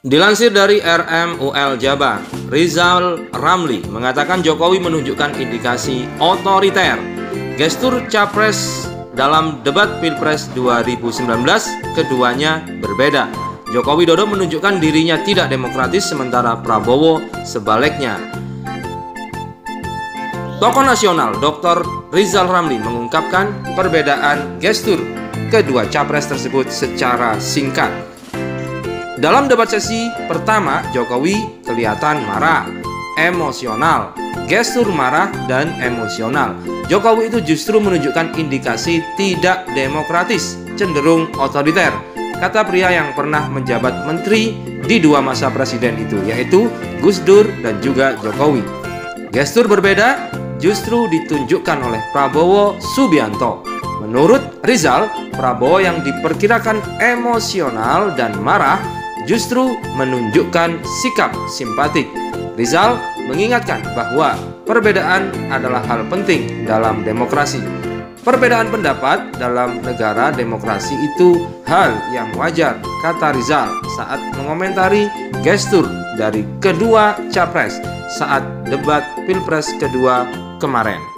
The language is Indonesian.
Dilansir dari RMUL Jabar, Rizal Ramli mengatakan Jokowi menunjukkan indikasi otoriter. Gestur capres dalam debat Pilpres 2019 keduanya berbeda. Joko Widodo menunjukkan dirinya tidak demokratis sementara Prabowo sebaliknya. Tokoh nasional Dr. Rizal Ramli mengungkapkan perbedaan gestur kedua capres tersebut secara singkat. Dalam debat sesi pertama, Jokowi kelihatan marah, emosional, gestur marah dan emosional. Jokowi itu justru menunjukkan indikasi tidak demokratis, cenderung otoriter. Kata pria yang pernah menjabat menteri di dua masa presiden itu, yaitu Gus Dur dan juga Jokowi. Gestur berbeda justru ditunjukkan oleh Prabowo Subianto. Menurut Rizal, Prabowo yang diperkirakan emosional dan marah justru menunjukkan sikap simpatik. Rizal mengingatkan bahwa perbedaan adalah hal penting dalam demokrasi. Perbedaan pendapat dalam negara demokrasi itu hal yang wajar, kata Rizal saat mengomentari gestur dari kedua capres saat debat Pilpres kedua kemarin.